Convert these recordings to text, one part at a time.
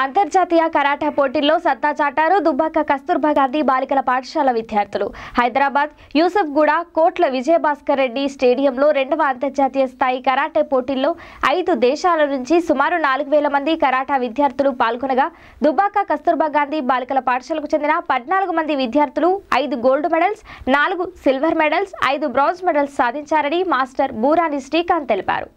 అంతర్జాతీయ కరాటా పోటీల్లో సత్తా చాటారు దుబ్బాక కస్తూర్బా గాంధీ బాలికల పాఠశాల విద్యార్థులు. హైదరాబాద్ యూసఫ్ గూడ కోట్ల విజయభాస్కర్ రెడ్డి స్టేడియంలో రెండవ అంతర్జాతీయ స్థాయి కరాటే పోటీల్లో ఐదు దేశాల నుంచి సుమారు నాలుగు వేల మంది కరాటా విద్యార్థులు పాల్గొనగా దుబ్బాక కస్తూర్బా గాంధీ బాలికల పాఠశాలకు చెందిన పద్నాలుగు మంది విద్యార్థులు ఐదు గోల్డ్ మెడల్స్ నాలుగు సిల్వర్ మెడల్స్ ఐదు బ్రాంజ్ మెడల్స్ సాధించారని మాస్టర్ బూరాని శ్రీకాంత్ తెలిపారు.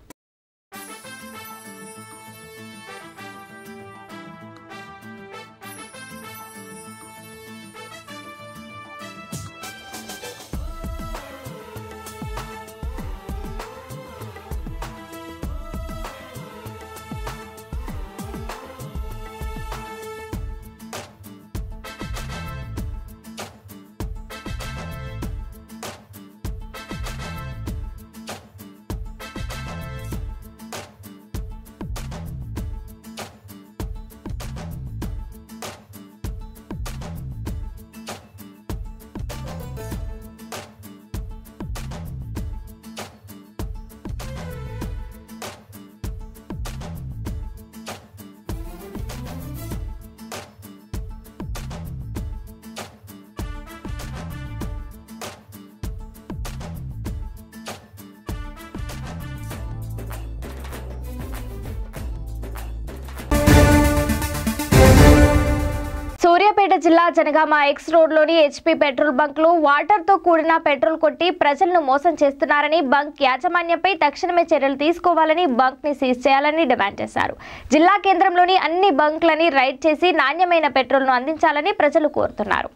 జిల్లా జనగామ ఎక్స్ రోడ్లోని హెచ్పీ పెట్రోల్ బంక్లో వాటర్తో కూడిన పెట్రోల్ కొట్టి ప్రజలను మోసం చేస్తున్నారని బంక్ యాజమాన్యంపై తక్షణమే చర్యలు తీసుకోవాలని బంక్ని సీజ్ చేయాలని డిమాండ్ చేశారు. జిల్లా కేంద్రంలోని అన్ని బంక్లని రైడ్ చేసి నాణ్యమైన పెట్రోల్ను అందించాలని ప్రజలు కోరుతున్నారు.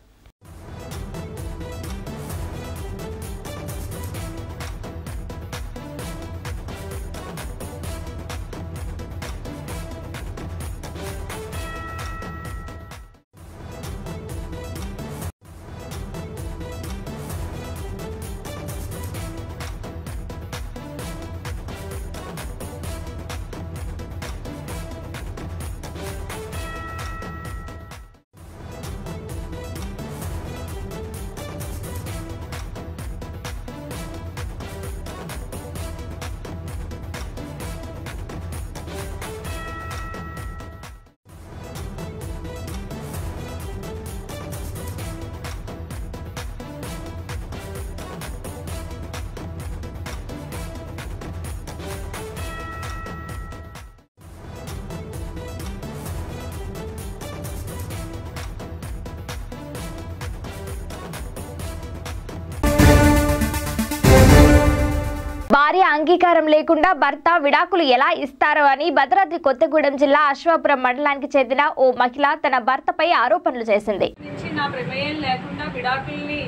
భార్య అంగీకారం లేకుండా భర్త విడాకులు ఎలా ఇస్తారో అని భద్రాద్రి కొత్తగూడెం జిల్లా అశ్వాపురం మండలానికి చెందిన ఓ మహిళ తన భర్తపై ఆరోపణలు చేసింది. నుంచి నా ప్రమేయం లేకుండా విడాకుల్ని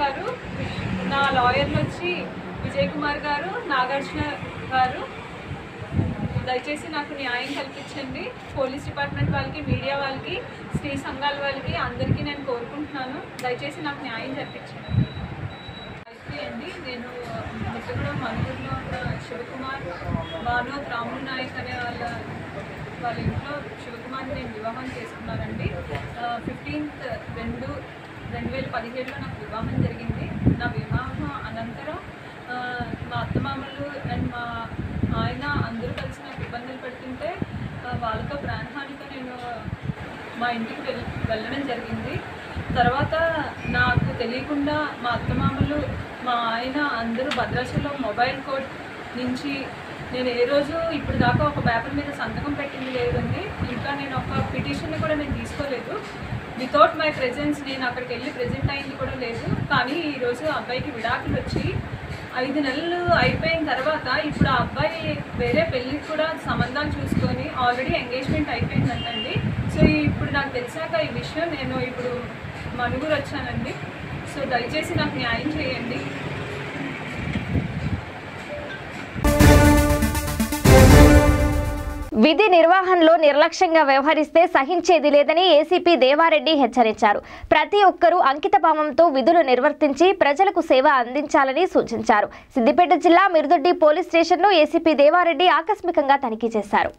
గారు నా లాయర్లు వచ్చి విజయ్ కుమార్ గారు నాగార్జున గారు దయచేసి నాకు న్యాయం కల్పించండి. పోలీస్ డిపార్ట్మెంట్ వాళ్ళకి మీడియా వాళ్ళకి స్త్రీ సంఘాల వాళ్ళకి అందరికీ నేను కోరుకుంటున్నాను. దయచేసి నాకు న్యాయం జరిపించండి. అండి. నేను ముత్తగూడెం మనుగురులో ఉన్న శివకుమార్ భాను రాములు నాయక్ అనే వాళ్ళ వాళ్ళ ఇంట్లో శివకుమార్ని నేను వివాహం చేసుకున్నానండి. ఫిఫ్టీన్త్ రెండు రెండు వేల పదిహేడులో నాకు వివాహం జరిగింది. నా వివాహం అనంతరం మా అత్తమామలు అండ్ మా ఆయన అందరూ కలిసి నాకు ఇబ్బందులు పెడుతుంటే వాళ్ళతో ప్రాణహానితో నేను మా ఇంటికి వెళ్ వెళ్ళడం జరిగింది. తర్వాత నాకు తెలియకుండా మా అత్తమామలు మా ఆయన అందరూ భద్రాచలం మొబైల్ కోడ్ నుంచి నేను ఏ రోజు ఇప్పుడు దాకా ఒక పేపర్ మీద సంతకం పెట్టింది లేదండి. ఇంకా నేను ఒక పిటిషన్ని కూడా నేను తీసుకోలేదు. వితౌట్ మై ప్రెజెన్స్ నేను అక్కడికి వెళ్ళి ప్రెజెంట్ అయింది కూడా లేదు. కానీ ఈరోజు అబ్బాయికి విడాకులు వచ్చి ఐదు నెలలు అయిపోయిన తర్వాత ఇప్పుడు ఆ అబ్బాయి వేరే పెళ్ళికి కూడా సంబంధాలు చూసుకొని ఆల్రెడీ ఎంగేజ్మెంట్ అయిపోయిందంటండి. సో ఇప్పుడు నాకు తెలిసాక ఈ విషయం నేను ఇప్పుడు మనుగురు వచ్చానండి. సో దయచేసి నాకు న్యాయం చేయండి. విధి నిర్వహణలో నిర్లక్ష్యంగా వ్యవహరిస్తే సహించేది లేదని ఏసీపీ దేవారెడ్డి హెచ్చరించారు. ప్రతి ఒక్కరూ అంకితభావంతో విధులు నిర్వర్తించి ప్రజలకు సేవ అందించాలని సూచించారు. సిద్దిపేట జిల్లా మిరుదొడ్డి పోలీస్ స్టేషన్ను ఏసీపీ దేవారెడ్డి ఆకస్మికంగా తనిఖీ చేశారు.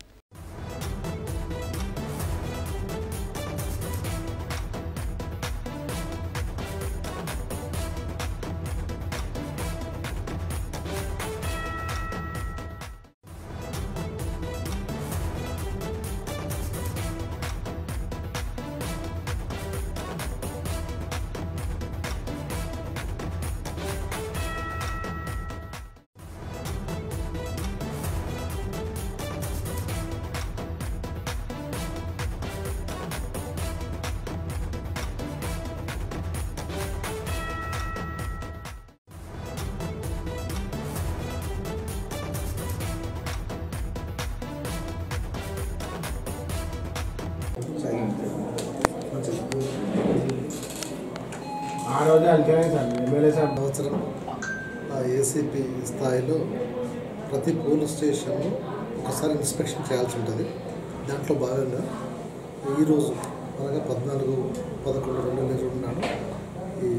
సంవత్సరం ఆ ఏసీపీ స్థాయిలో ప్రతి పోలీస్ స్టేషన్ ఒకసారి ఇన్స్పెక్షన్ చేయాల్సి ఉంటుంది. దాంట్లో భాగంగా ఈరోజు అనగా పద్నాలుగు పదకొండు రెండు వేల ఇరవై నాడు ఈ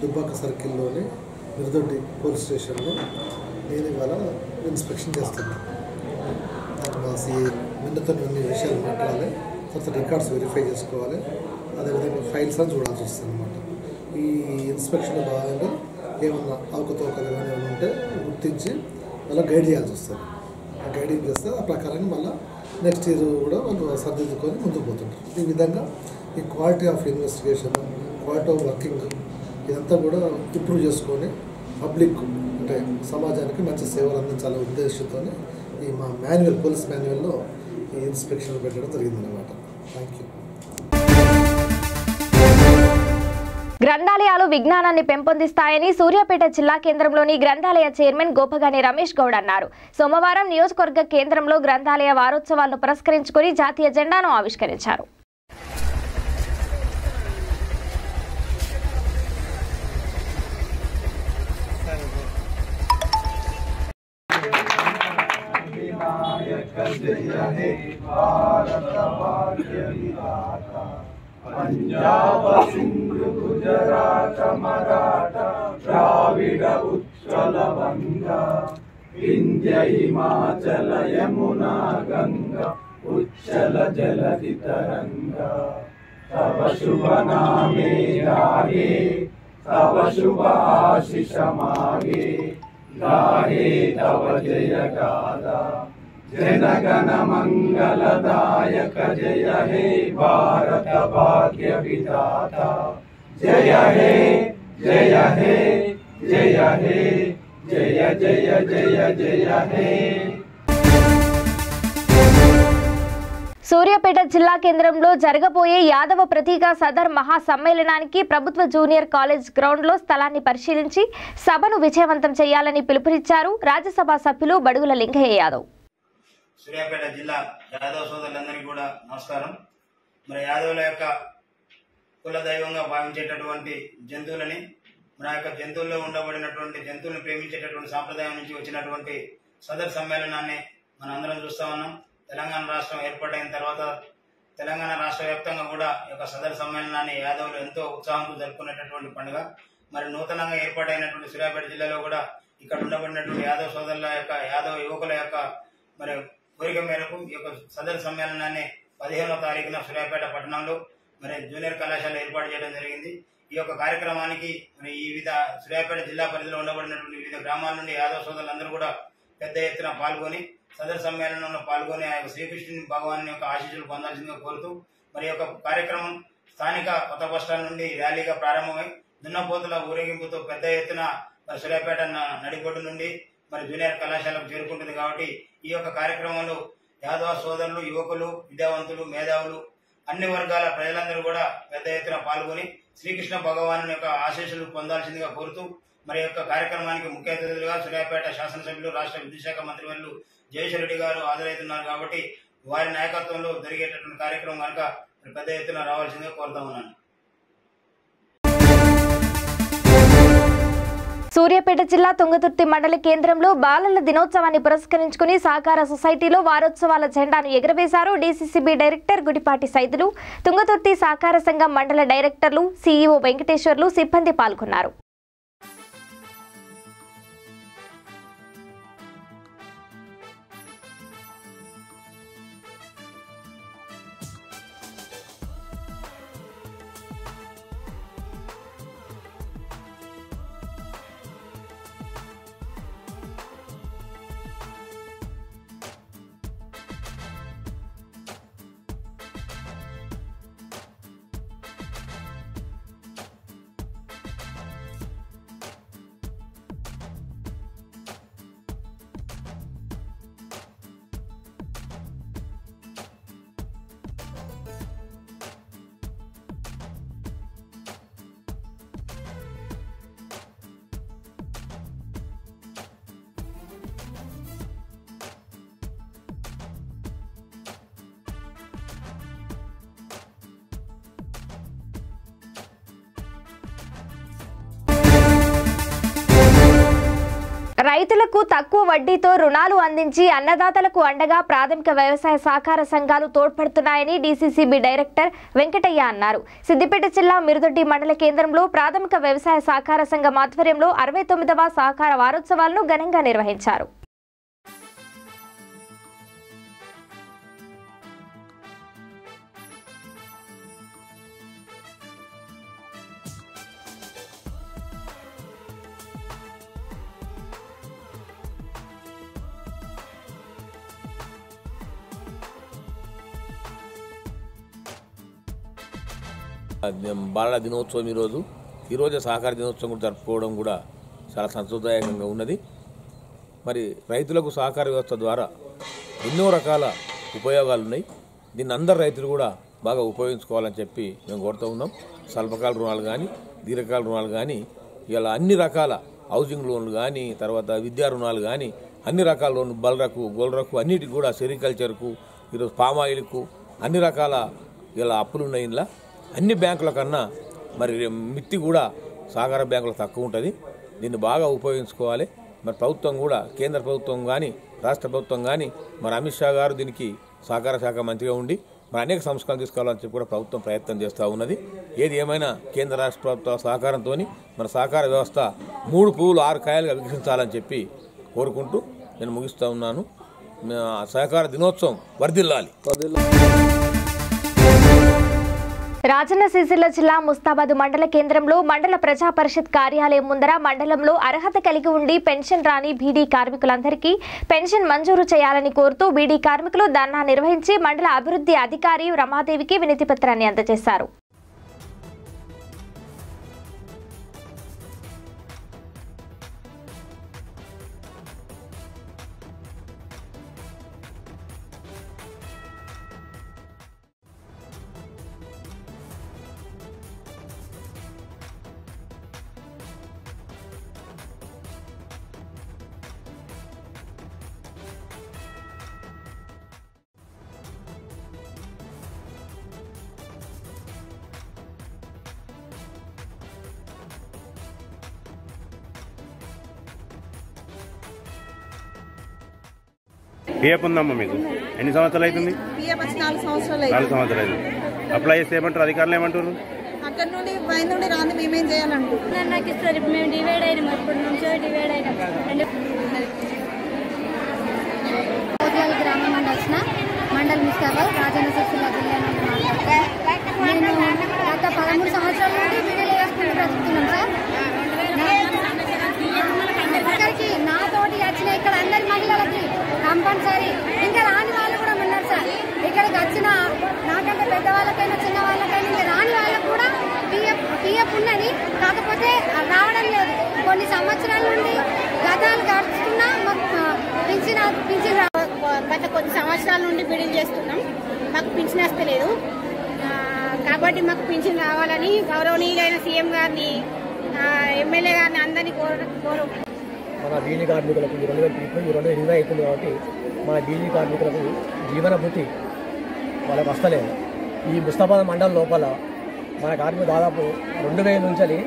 దుబ్బాక సర్కిల్లోని నిరుదొడ్డి పోలీస్ స్టేషన్లో నేను ఇవాళ ఇన్స్పెక్షన్ చేస్తున్నాను. మా సిఐ నిన్నతో అన్ని విషయాలు మాట్లాడాలి. తర్వాత రికార్డ్స్ వెరిఫై చేసుకోవాలి. అదేవిధంగా ఫైల్స్ అని చూడాల్సి వస్తుంది అనమాట ఈ ఇన్స్పెక్షన్లో భాగంగా ఏమన్నా అవకతవకలు కానీ ఏమైనా ఉంటే గుర్తించి మళ్ళీ గైడ్ చేయాల్సి వస్తుంది. ఆ గైడింగ్ చేస్తే ఆ ప్రకారంగా మళ్ళీ నెక్స్ట్ ఇయర్ కూడా వాళ్ళు సర్దిద్దుకొని ముందుకు పోతుంటారు. ఈ విధంగా ఈ quality of investigation quality of working ఇదంతా కూడా ఇంప్రూవ్ చేసుకొని పబ్లిక్ అంటే సమాజానికి మంచి సేవలు అందించాలనే ఉద్దేశంతో ఈ మా మాన్యువల్ పోలీస్ మాన్యువల్లో ఈ ఇన్స్పెక్షన్ పెట్టడం జరిగిందనమాట థ్యాంక్ యూ గ్రంథాలయాలు విజ్ఞానాన్ని పెంపొందిస్తాయని సూర్యాపేట జిల్లా కేంద్రంలోని గ్రంథాలయ చైర్మన్ గోపగాని రమేష్ గౌడ్ అన్నారు. సోమవారం నియోజకవర్గ కేంద్రంలో గ్రంథాలయ వారోత్సవాలను పురస్కరించుకుని జాతీయ జెండాను ఆవిష్కరించారు. पञ्जाबिन्दृगुजरामदाविड उज्ज्वल गङ्गा हिमाचल यमुना गङ्गा उच्चल जलधि तरङ्गा तव शुभ नामे कारे तव शुभाशिष मागे गाहे तव जय गादा సూర్యాపేట జిల్లా కేంద్రంలో జరగబోయే యాదవ ప్రతీక సదర్ మహా సమ్మేళనానికి ప్రభుత్వ జూనియర్ కాలేజ్ గ్రౌండ్లో స్థలాన్ని పరిశీలించి సభను విజయవంతం చేయాలని పిలుపునిచ్చారు రాజ్యసభ సభ్యులు బడుగుల లింగయ్య యాదవ్. సూర్యాపేట జిల్లా యాదవ సోదరులందరికీ కూడా నమస్కారం. మరి యాదవుల యొక్క కుల దైవంగా భావించేటటువంటి జంతువులని మన యొక్క జంతువుల్లో ఉండబడినటువంటి జంతువులను ప్రేమించేటటువంటి సాంప్రదాయం నుంచి వచ్చినటువంటి సదర్ సమ్మేళనాన్ని మనం అందరం చూస్తా ఉన్నాం. తెలంగాణ రాష్ట్రం ఏర్పాటైన తర్వాత తెలంగాణ రాష్ట్ర వ్యాప్తంగా కూడా యొక్క సదర్ సమ్మేళనాన్ని యాదవులు ఎంతో ఉత్సాహంతో జరుపుకునేటటువంటి పండుగ. మరి నూతనంగా ఏర్పాటైనటువంటి సూర్యాపేట జిల్లాలో కూడా ఇక్కడ ఉండబడినటువంటి యాదవ సోదరుల యొక్క యాదవ యువకుల యొక్క మరి కోరిక మేరకు ఈ యొక్క సదరు సమ్మేళనాన్ని పదిహేనో తారీఖున సూర్యాపేట పట్టణంలో మరి జూనియర్ కళాశాల ఏర్పాటు చేయడం జరిగింది. ఈ యొక్క కార్యక్రమానికి మరి ఈ వివిధ సూర్యాపేట జిల్లా పరిధిలో ఉండబడినటువంటి వివిధ గ్రామాల నుండి యాదవ సోదరులందరూ కూడా పెద్ద ఎత్తున పాల్గొని సదర్ సమ్మేళనంలో పాల్గొని ఆ యొక్క శ్రీకృష్ణుని భగవాన్ యొక్క ఆశీస్సులు పొందాల్సిందిగా కోరుతూ మరి యొక్క కార్యక్రమం స్థానిక కొత్త బస్టాండ్ నుండి ర్యాలీగా ప్రారంభమై దున్నపోతుల ఊరేగింపుతో పెద్ద ఎత్తున సూర్యాపేట నడిబొడ్డు నుండి మరి జూనియర్ కళాశాలకు చేరుకుంటుంది కాబట్టి ఈ యొక్క కార్యక్రమంలో యాదవ సోదరులు యువకులు విద్యావంతులు మేధావులు అన్ని వర్గాల ప్రజలందరూ కూడా పెద్ద ఎత్తున పాల్గొని శ్రీకృష్ణ భగవాను యొక్క ఆశీస్సులు పొందాల్సిందిగా కోరుతూ మరి యొక్క కార్యక్రమానికి ముఖ్య అతిథులుగా సూర్యాపేట శాసనసభ్యులు రాష్ట్ర విద్యుశాఖ శాఖ మంత్రివర్యులు జయేశ్వర గారు హాజరవుతున్నారు కాబట్టి వారి నాయకత్వంలో జరిగేటటువంటి కార్యక్రమం కనుక పెద్ద ఎత్తున రావాల్సిందిగా కోరుతా ఉన్నాను. సూర్యాపేట జిల్లా తుంగతుర్తి మండల కేంద్రంలో బాలల దినోత్సవాన్ని పురస్కరించుకుని సహకార సొసైటీలో వారోత్సవాల జెండాను ఎగురవేశారు డీసీసీబీ డైరెక్టర్ గుడిపాటి సైదులు. తుంగతుర్తి సహకార సంఘం మండల డైరెక్టర్లు సీఈఓ వెంకటేశ్వర్లు సిబ్బంది పాల్గొన్నారు. రైతులకు తక్కువ వడ్డీతో రుణాలు అందించి అన్నదాతలకు అండగా ప్రాథమిక వ్యవసాయ సహకార సంఘాలు తోడ్పడుతున్నాయని డీసీసీబీ డైరెక్టర్ వెంకటయ్య అన్నారు. సిద్దిపేట జిల్లా మిరుదొడ్డి మండల కేంద్రంలో ప్రాథమిక వ్యవసాయ సహకార సంఘం ఆధ్వర్యంలో అరవై తొమ్మిదవ సహకార వారోత్సవాలను ఘనంగా నిర్వహించారు. బాలల దినోత్సవం ఈరోజు. ఈరోజే సహకార దినోత్సవం కూడా జరుపుకోవడం కూడా చాలా సంతోషదాయకంగా ఉన్నది. మరి రైతులకు సహకార వ్యవస్థ ద్వారా ఎన్నో రకాల ఉపయోగాలు ఉన్నాయి. దీన్ని అందరు రైతులు కూడా బాగా ఉపయోగించుకోవాలని చెప్పి మేము కోరుతూ ఉన్నాం. స్వల్పకాల రుణాలు కానీ దీర్ఘకాల రుణాలు కానీ ఇలా అన్ని రకాల హౌసింగ్ లోన్లు కానీ తర్వాత విద్యా రుణాలు కానీ అన్ని రకాల లోన్లు బలరకు గోల్రకు అన్నిటికి కూడా సెరికల్చర్కు ఈరోజు పామాయిల్కు అన్ని రకాల ఇలా అప్పులు ఉన్నాయి ఇందులో. అన్ని బ్యాంకుల కన్నా మరి మిత్తి కూడా సహకార బ్యాంకులు తక్కువ ఉంటుంది. దీన్ని బాగా ఉపయోగించుకోవాలి. మరి ప్రభుత్వం కూడా కేంద్ర ప్రభుత్వం కానీ రాష్ట్ర ప్రభుత్వం కానీ మరి అమిత్ షా గారు దీనికి సహకార శాఖ మంత్రిగా ఉండి మరి అనేక సంస్కరణలు తీసుకోవాలని చెప్పి కూడా ప్రభుత్వం ప్రయత్నం చేస్తూ ఉన్నది. ఏది ఏమైనా కేంద్ర రాష్ట్ర ప్రభుత్వ సహకారంతో మన సహకార వ్యవస్థ మూడు పువ్వులు ఆరు కాయలుగా వికసించాలని చెప్పి కోరుకుంటూ నేను ముగిస్తూ ఉన్నాను. సహకార దినోత్సవం వర్ధిల్లాలి. రాజన్న సిరిసిల్ల జిల్లా ముస్తాబాద్ మండల కేంద్రంలో మండల ప్రజా పరిషత్ కార్యాలయం ముందర మండలంలో అర్హత కలిగి ఉండి పెన్షన్ రాని బీడీ కార్మికులందరికీ పెన్షన్ మంజూరు చేయాలని కోరుతూ బీడీ కార్మికులు ధర్నా నిర్వహించి మండల అభివృద్ధి అధికారి రమాదేవికి వినతి పత్రాన్ని అందజేశారు. పిఎఫ్ ఉందమ్మా మీకు? ఎన్ని సంవత్సరాలు అవుతుంది నాలుగు సంవత్సరాలు అయింది అప్లై చేస్తే ఏమంటారు? అధికారులు ఏమంటారు? అక్కడ నుండి నుండి రాంది మేమేం చేయాలంటూ నాకు ఇస్తారు. మేము డివైడ్ అయినాం. ఇప్పటి నుంచో డివైడ్ అయినాం అంటే కోతియాల గ్రామం నుండి వచ్చిన మండల్ ముస్తాబాద్ రాజన్న సిరిసిల్ల జిల్లా నుండి మాట్లాడుతున్నాను. నేను గత పదమూడు సంవత్సరాల నుండి వీడియోలు వేసుకుంటూ బ్రతుకుతున్నాం సార్ ఇక్కడికి నా తోటి వచ్చిన ఇక్కడ అందరి మహిళలకి కంపల్సరీ. ఇంకా రాని వాళ్ళు కూడా ఉన్నారు సార్. ఇక్కడికి వచ్చిన నాకంటే పెద్దవాళ్ళకైనా చిన్న వాళ్ళకైనా ఇంకా రాని వాళ్ళకు కూడా పిఎఫ్ పిఎఫ్ ఉన్నది. కాకపోతే రావడం లేదు. కొన్ని సంవత్సరాల నుండి గతాలు గడుస్తున్నా మాకు పింఛన్ పింఛన్ గత కొన్ని సంవత్సరాల నుండి బిడిల్ చేస్తున్నాం. మాకు పింఛన్ వస్తలేదు. కాబట్టి మాకు పింఛన్ రావాలని గౌరవనీయులైన సీఎం గారిని ఎమ్మెల్యే గారిని అందరినీ కోరు కోరు మన బీజీ కార్మికులకు ఈ రెండు వేల ఇప్పుడు ఈ రెండు వేల ఇరవై అవుతుంది కాబట్టి మన బీజీ కార్మికులకు జీవన భృతి వాళ్ళకి వస్తలేదు ఈ ముస్తాబాద్ మండలం లోపల మన కార్మికులు దాదాపు రెండు వేల నుంచి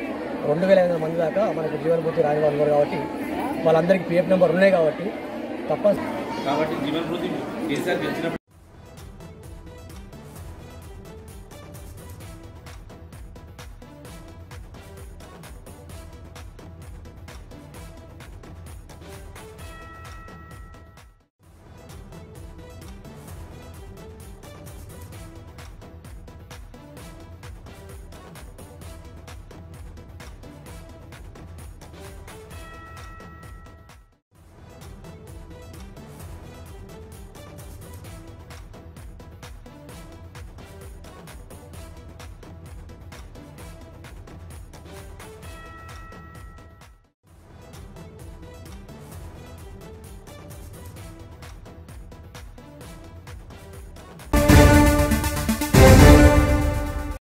రెండు వేల ఐదు మంది దాకా మనకు జీవన భృతి రాని వాళ్ళు ఉన్నారు కాబట్టి వాళ్ళందరికీ పిఎఫ్ నెంబర్ ఉన్నాయి కాబట్టి తప్ప కాబట్టి జీవన కేసీఆర్ గెలిచినప్పుడు